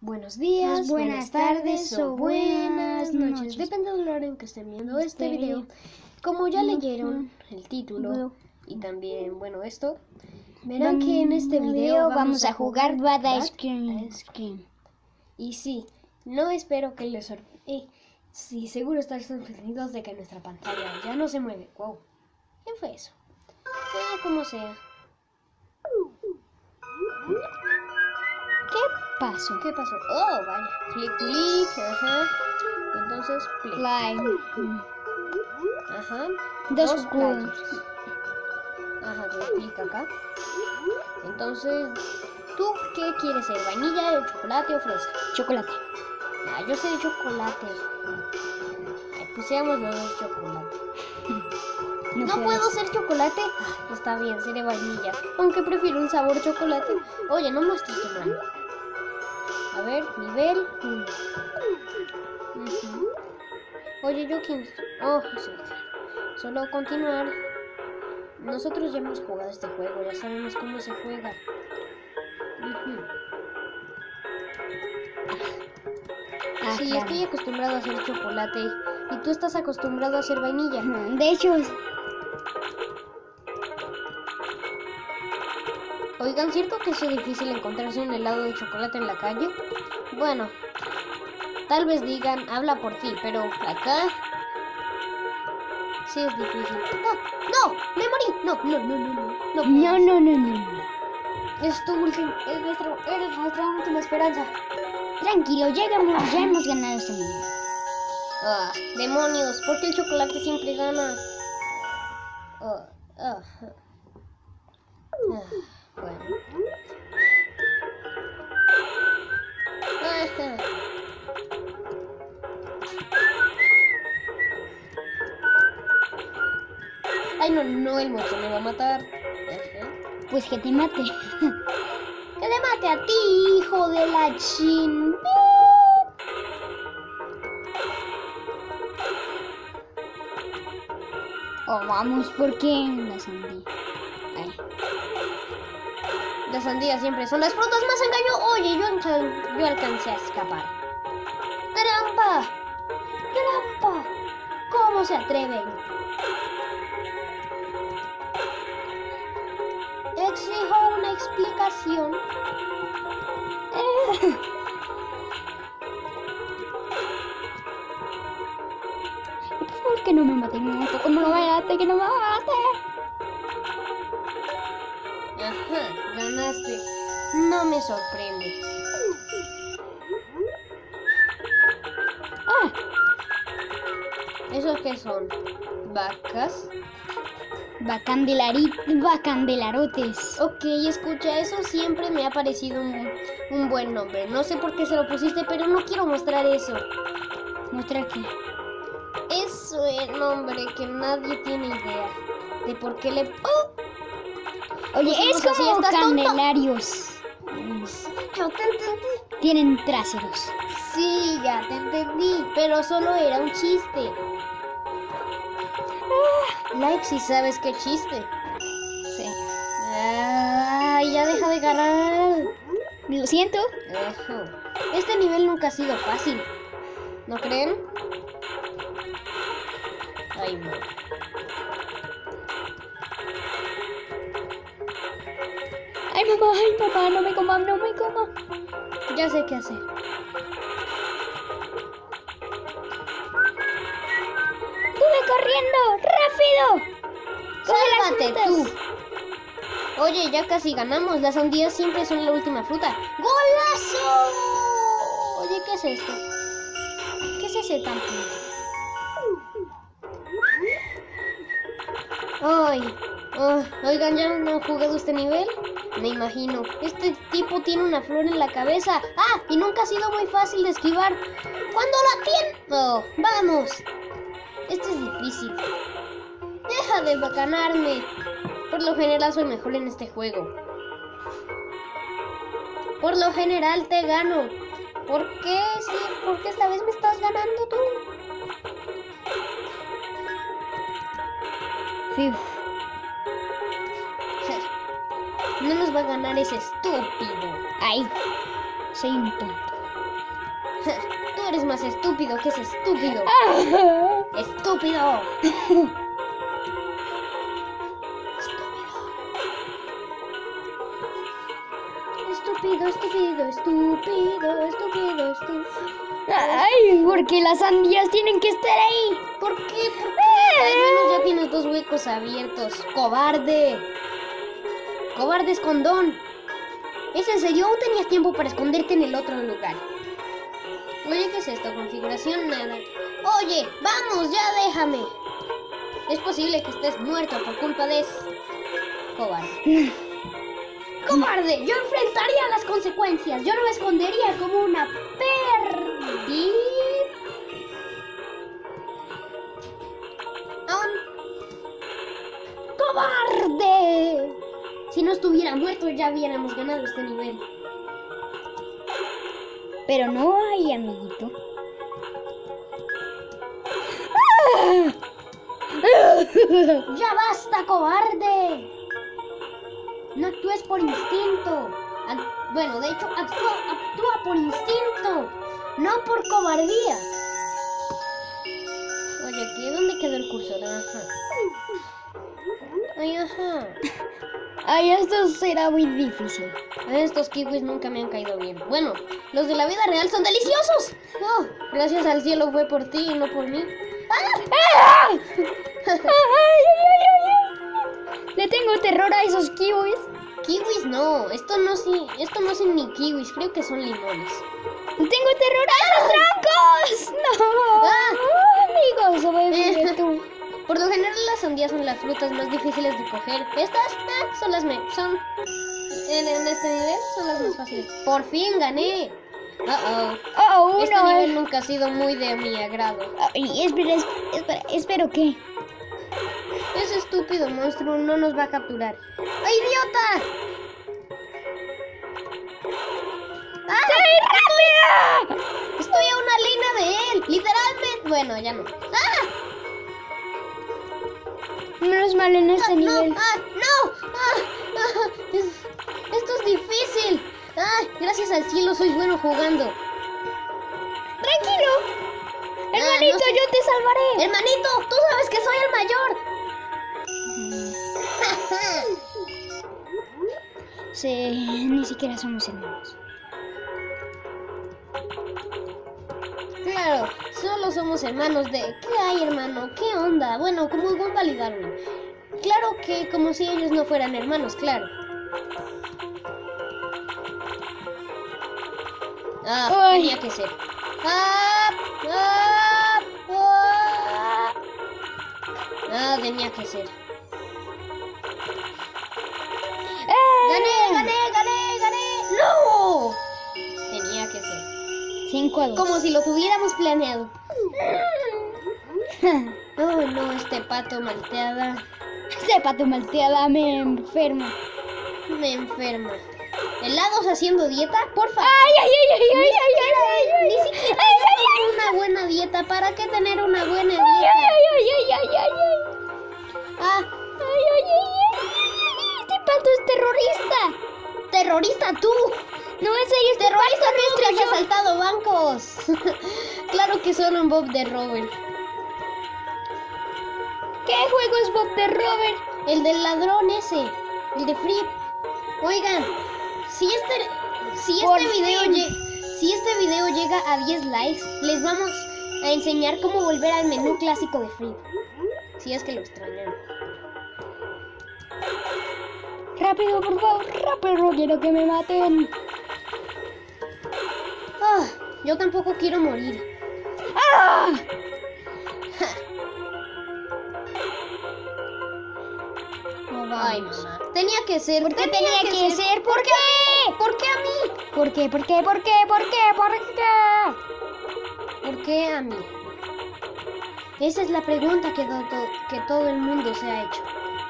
Buenos días, Pues buenas tardes o buenas noches. noches. Depende del hora en que estén viendo este Este video. Como ya leyeron el título y también, bueno, esto, verán que en este Video vamos a jugar Bad Ice Cream. Y sí, no espero que les sorprenda. sí, seguro están sorprendidos de que nuestra pantalla ya no se mueve. Wow. ¿Quién fue eso? Ah, como sea. Pasó? ¿Qué pasó? Oh, vaya. Clic, clic. Ajá. Entonces, play. Play. Ajá. Dos players. juegos. Ajá, doy clic acá. Entonces, ¿tú qué quieres ser? ¿Vainilla, chocolate o fresa? Chocolate. Ah, yo sé de chocolate. Ay, seamos los dos chocolate. No, ¿No puedes. puedo ser chocolate? Ah, está bien, seré vainilla. Aunque prefiero un sabor chocolate. Oye, no muestres tu mano. A ver, nivel 1. Oye, yo quién? Oh, sí. Solo continuar. Nosotros ya hemos jugado este juego, ya sabemos cómo se juega. Ah, Sí, claro. estoy acostumbrado a hacer chocolate y tú estás acostumbrado a hacer vainilla. De hecho, Oigan, ¿cierto que es difícil encontrarse un helado de chocolate en la calle? Bueno, tal vez digan, habla por ti, pero acá sí es difícil. ¡No! ¡No! ¡Me morí! No, no, no, no, no. No, no, no, no, no. Es tu última, es nuestra, eres nuestra última esperanza. Tranquilo, ya hemos, ya hemos ganado este nivel. Ah, demonios, ¿por qué el chocolate siempre gana? Ah. Ah, bueno. Ajá. Ay, no, no, el monstruo me va a matar. Pues que te mate. Que te mate a ti, hijo de la chin. Oh, vamos, ¿por qué la sandía? Ay. Las sandías siempre son las frutas más engaño. Oye, yo, yo alcancé a escapar. ¡Trampa! ¡Trampa! ¿Cómo se atreven? Exijo una explicación. ¿Por qué no me mate? No, ¿cómo no me? Que no me mate. Me sorprende. Ah, ¿Esos qué son? ¿Vacas? bacandelarotes. Ok, escucha, eso siempre me ha parecido un, un buen nombre. No sé por qué se lo pusiste, pero no quiero mostrar eso. Muestra aquí. Es un nombre que nadie tiene idea de por qué le... ¡Oh! Oye, Pusimos es así, como ¿estás tonto? Tienen traseros. Sí, ya te entendí, pero solo era un chiste. Like si sabes qué chiste. Sí. Ay, ya deja de ganar. Lo siento. Este nivel nunca ha sido fácil. ¿No creen? Ay, no. Ay, papá, no me coma, no me coma. Ya sé qué hacer. ¡Tuve corriendo! ¡Rápido! Sálvate tú. Oye, ya casi ganamos. Las sandías siempre son la última fruta. ¡Golazo! Oye, ¿qué es esto? ¿Qué es ese tan Ay, ah, oigan, ¿ya no han jugado este nivel? Me imagino. Este tipo tiene una flor en la cabeza. Ah, y nunca ha sido muy fácil de esquivar. ¡Cuando la tiene! Oh, vamos. Este es difícil. Deja de bacanarme. Por lo general soy mejor en este juego. Por lo general te gano. ¿Por qué? Sí, ¿por qué esta vez me estás ganando tú? Fiu. No nos va a ganar ese estúpido. Ay, soy un tonto. Tú eres más estúpido que ese estúpido. Ah. ¡Estúpido! Estúpido, estúpido, estúpido, estúpido, estúpido. Ay, porque las sandías tienen que estar ahí. ¿Por qué? ¿Por qué? Al menos ya tienes dos huecos abiertos. ¡Cobarde! ¡Cobarde escondón! ¿Es en serio? ¿Aún tenías tiempo para esconderte en el otro lugar? Oye, ¿qué es esto? Configuración nada. Oye, vamos, ya déjame. Es posible que estés muerto por culpa de eso. Cobarde. ¡Cobarde! Yo enfrentaría las consecuencias. Yo no me escondería como una perdi. ¡Cobarde! Si no estuviera muerto ya hubiéramos ganado este nivel. Pero no hay, amiguito. ¡Ya basta, cobarde! No actúes por instinto. Ac- bueno, de hecho, actúa, actúa por instinto, no por cobardía. Oye, aquí, ¿dónde quedó el cursor? Ajá. Ay, ajá. Ay, esto será muy difícil. Estos kiwis nunca me han caído bien. Bueno, los de la vida real son deliciosos. Oh, gracias al cielo fue por ti y no por mí. Le tengo terror a esos kiwis. Kiwis no, esto no sí, esto no son ni kiwis, creo que son limones. Le tengo terror a esos troncos. No. Son las frutas más difíciles de coger. Estas ah, son las me son en, en este nivel son las más fáciles. Por fin gané. Uh oh. Oh, Este nivel nunca ha sido muy de mi agrado. Espera, es- espera, espero que. Ese estúpido monstruo no nos va a capturar. ¡Ay, idiota! ¡Ah! Estoy a una línea de él, literalmente. Bueno, ya no. ¡Ah! Menos mal en este Ah, no, nivel. ah, no, ah, ah, es- esto es difícil. Ay, gracias al cielo soy bueno jugando. Tranquilo. Ah, Hermanito, no sé. yo te salvaré. Hermanito, tú sabes que soy el mayor. Sí, ni siquiera somos hermanos. Claro, solo somos hermanos de... ¿Qué hay, hermano? ¿Qué onda? Bueno, como Darwin. Claro que como si ellos no fueran hermanos, claro. Ah, Ay. tenía que ser. Ah, ah, ah. Ah, tenía que ser. Como si lo tuviéramos planeado. oh no, este pato malteada. Este pato malteada me enferma. Me enferma. ¿Helados haciendo dieta? Por favor. Ay, ay, ay, ay, ay, ay, ay, Ni siquiera ay, una buena dieta. ¿Para qué tener una buena dieta? Ay, ay, ay, ay, ay, ay. Ah. Ay, ay, ay, ay, ay, este pato es terrorista. Terrorista tú. No, en serio, Terrorista pato tú que has asaltado bancos. claro que solo un Bob de Robert. ¿Qué juego es Bob de Robert? El del ladrón ese. El de Free. Oigan, si este, si este video si este video llega a 10 likes, les vamos a enseñar cómo volver al menú clásico de Free. Si es que lo extrañan. Rápido, por favor, rápido, quiero que me maten. Yo tampoco quiero morir. ¡Ah! Ay, mamá. Tenía que ser. ¿Por qué tenía que ser? ¿Por qué? ¿Por qué a mí? ¿Por qué? ¿Por qué? ¿Por qué? ¿Por qué? ¿Por qué? ¿Por qué a mí? Esa es la pregunta que, to- que todo el mundo se ha hecho.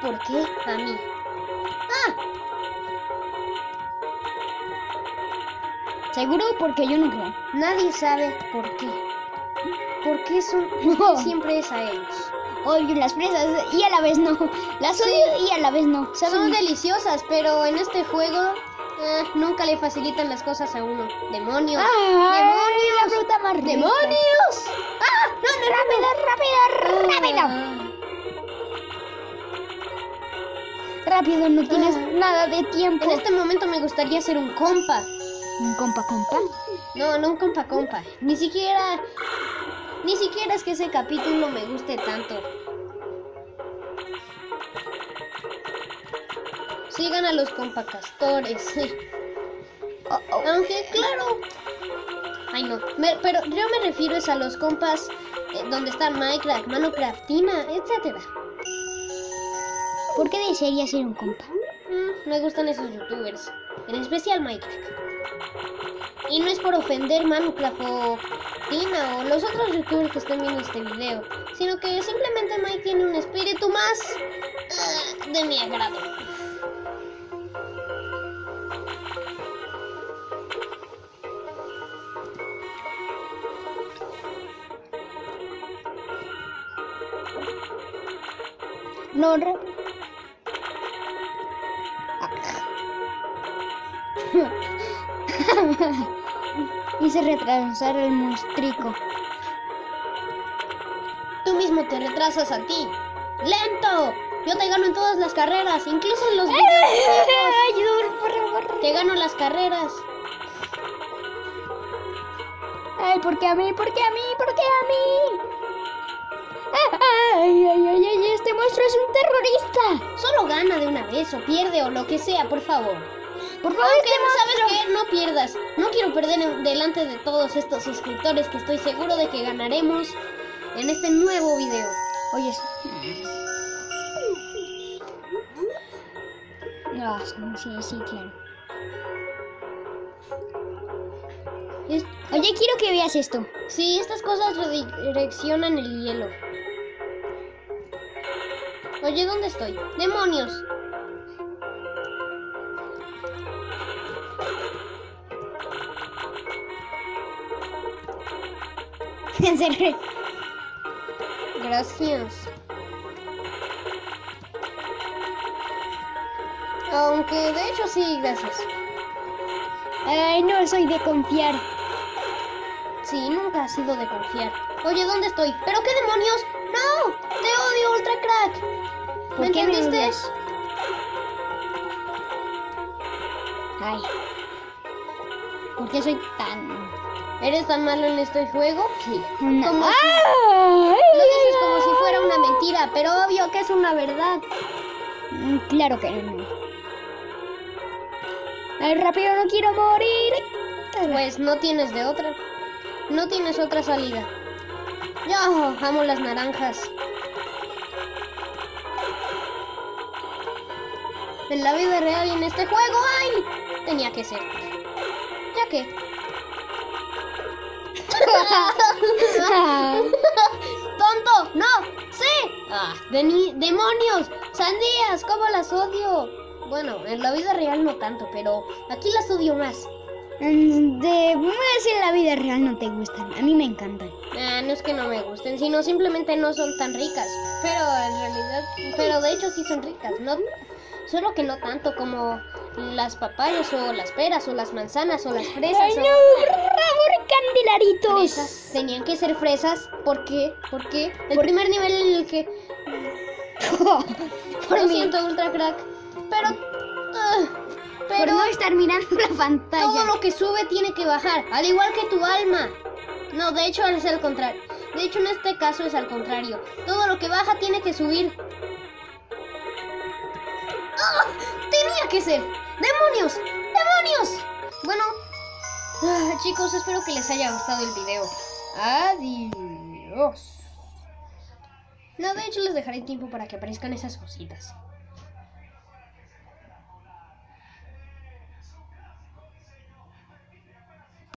¿Por qué a mí? Seguro porque yo no creo. Nadie sabe por qué. ¿Por qué son siempre es a ellos? Odio las fresas y a la vez no. Las odio y a la vez no. Son deliciosas, pero en este juego eh, nunca le facilitan las cosas a uno. ¡Demonios! ¡Ay, la ¡Demonios! la más rica. ¡Demonios! ¡Ah! ¡No, no, ¡Rápido, rápido, rápido! Ah. Rápido, no tienes Ah. nada de tiempo. En este momento me gustaría ser un compa. Un compa, compa. No, no un compa compa. Ni siquiera. Ni siquiera es que ese capítulo me guste tanto. Sigan a los compacastores. Oh, oh. Aunque, claro. Ay, no. Me- pero yo me refiero es a los compas eh, donde está Minecraft, Manocraftina, etcétera. ¿Por qué desearía ser un compa? Mm, me gustan esos youtubers, en especial Minecraft. Y no es por ofender Minecraft o Tina o los otros youtubers que estén viendo este video, sino que simplemente Mike tiene un espíritu más ah, de mi agrado. No, retrasar el monstrico. Tú mismo te retrasas a ti. ¡Lento! Yo te gano en todas las carreras, incluso en los videojuegos. Por favor. Te gano las carreras. Ay, ¿por qué a mí? ¿Por qué a mí? ¿Por qué a mí? Ay, ay, ay, ay, este monstruo es un terrorista. Solo gana de una vez o pierde o lo que sea, por favor. Por favor, Aunque este sabes qué, no pierdas. No quiero perder delante de todos estos suscriptores que estoy seguro de que ganaremos en este nuevo video. Oye, No, sí, sí, claro. Es- Oye, quiero que veas esto. Sí, estas cosas redireccionan el hielo. Oye, ¿dónde estoy? ¡Demonios! En serio. Gracias. Aunque de hecho sí, gracias. Ay, no soy de confiar. Sí, nunca ha sido de confiar. Oye, ¿dónde estoy? ¿Pero qué demonios? ¡No! ¡Te odio, Ultra Crack! ¿Por ¿Me qué me entendiste? odias? Ay. ¿Por qué soy tan... ¿Eres tan malo en este juego? Sí. Una... Como si-. Lo dices como si fuera una mentira, pero obvio que es una verdad. Mm, Claro que no. Ay, rápido, no quiero morir. Pues no tienes de otra. No tienes otra salida. Yo amo las naranjas. En la vida real y en este juego, ¡ay! Tenía que ser. Ya que. ¡Tonto! ¡No! ¡Sí! ¡Ah! ¡Demonios! ¡Sandías! ¿Cómo las odio? Bueno, en la vida real no tanto, pero aquí las odio más. Mm, De voy a decir la vida real no te gustan. A mí me encantan. Ah, no es que no me gusten, sino simplemente no son tan ricas. Pero en realidad, pero de hecho sí son ricas, ¿no? Solo que no tanto como las papayas o las peras o las manzanas o las fresas. Ay, o- no, candelaritos. Fresas. Tenían que ser fresas. ¿Por qué? Porque el primer nivel en el que... Por Lo mí. siento, Ultra Crack. Pero... ah, Por pero no estar mirando la pantalla. todo lo que sube tiene que bajar. Al igual que tu alma. No, de hecho es al contrario. De hecho en este caso es al contrario. Todo lo que baja tiene que subir. ¡Ah! Tenía que ser. ¡Demonios! ¡Demonios! Bueno, ah, chicos, espero que les haya gustado el video. Adiós. No, de hecho les dejaré tiempo para que aparezcan esas cositas.